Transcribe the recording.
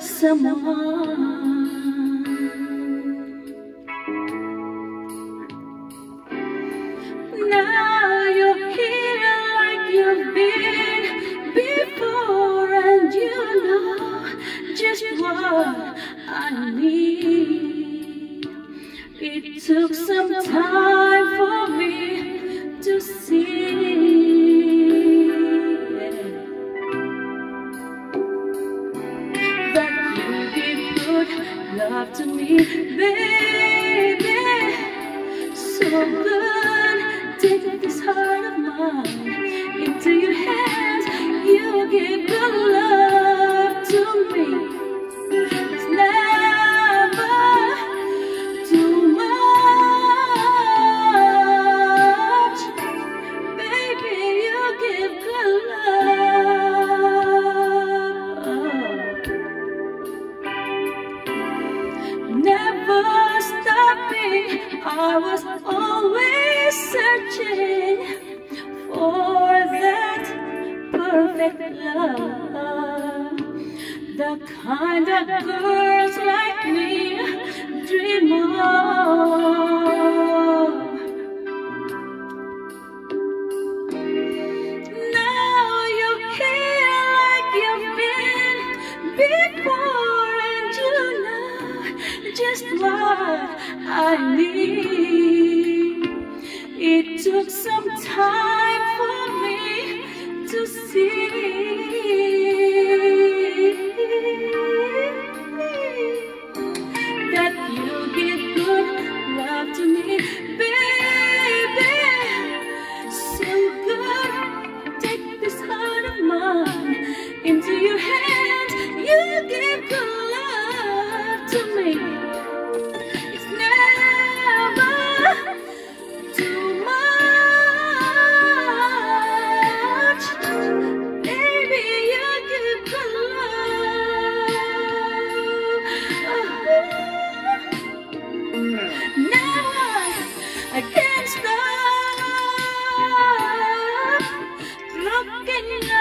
someone. Now you're here like you've been before, and you know just what I need. It took some time love to me, baby. So good, take this heart of mine into your hands. You give good love I was always searching for that perfect love. The kind of girls like me dream of. Just what I need. It took some time for me to see. getting enough.